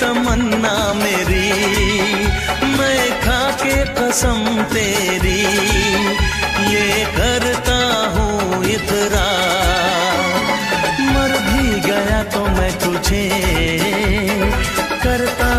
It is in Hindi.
तमन्ना मेरी, मैं खा के कसम तेरी, ये करता हूँ इतरा मर भी गया तो मैं तुझे, करता